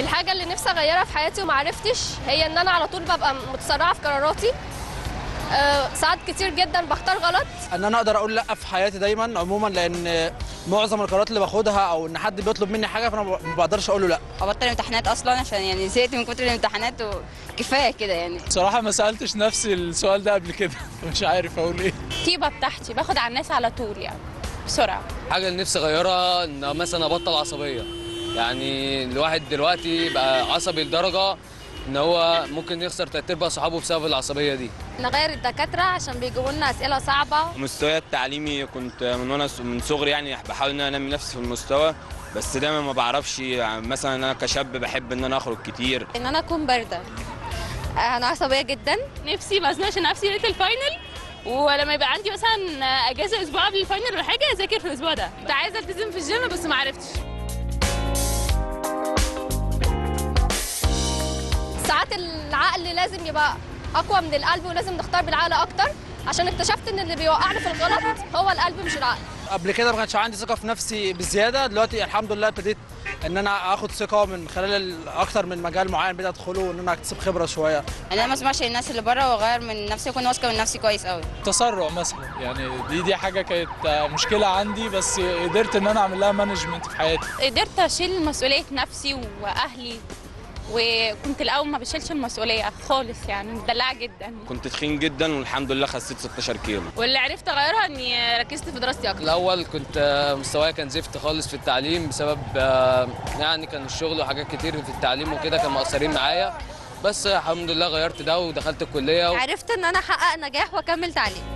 الحاجة اللي نفسي أغيرها في حياتي وما عرفتش هي إن أنا على طول ببقى متسرعة في قراراتي. آه، ساعات كتير جدا بختار غلط. إن أنا أقدر أقول لأ في حياتي دايما عموما لأن معظم القرارات اللي باخدها أو إن حد بيطلب مني حاجة فأنا ما بقدرش أقول له لا ابطل امتحانات أصلا عشان يعني زهقت من كتر الامتحانات وكفاية كده يعني. بصراحة ما سألتش نفسي السؤال ده قبل كده. مش عارف أقول إيه. الطيبه بتاعتي باخد على الناس على طول يعني بسرعة. حاجة اللي نفسي أغيرها إن مثلا أبطل عصبية. يعني الواحد دلوقتي بقى عصبي لدرجة إن هو ممكن يخسر تلات أرباع صحابه بسبب العصبية دي. نغير الدكاترة عشان بيجيبوا لنا أسئلة صعبة. مستواي التعليمي كنت من وأنا من صغري يعني بحاول إن أنا أنمي نفسي في المستوى بس دايما ما بعرفش يعني مثلا أنا كشاب بحب إن أنا أخرج كتير. إن أنا أكون باردة. أنا عصبية جدا. نفسي ما أزنقش نفسي ليله الفاينل ولما يبقى عندي مثلا أجازة أسبوع قبل ال final ولا حاجة أذاكر في الأسبوع ده. كنت عايزة ألتزم في الجيم بس ما عرفتش. العقل لازم يبقى أقوى من القلب ولازم نختار بالعقل أكتر. عشان اكتشفت إن اللي بيوقعني في الغلط هو القلب مش العقل. قبل كده ما كانش عندي ثقة في نفسي بزيادة دلوقتي الحمد لله ابتديت إن أنا آخد ثقة من خلال ال- أكتر من مجال معين بدأت أدخله وإن أنا أكتسب خبرة شوية. أنا ما اسمعش الناس اللي بره وأغير من نفسي وأكون واثقة من نفسي كويس قوي تسرع مثلا يعني دي دي حاجة كانت مشكلة عندي بس قدرت إن أنا أعمل لها management في حياتي. قدرت أشيل مسؤولية نفسي وأهلي وكنت الأول ما بشيلش المسؤولية خالص يعني مدلعه جدا. كنت تخين جدا والحمد لله خسيت 16 كيلو. واللي عرفت أغيرها إني ركزت في دراستي أكتر. الأول كنت آه، مستواي كان زفت خالص في التعليم بسبب آه، يعني كان الشغل وحاجات كتير في التعليم وكده كان مقصرين معايا. بس الحمد لله غيرت ده ودخلت الكلية عرفت إن أنا أحقق نجاح وأكمل تعليم.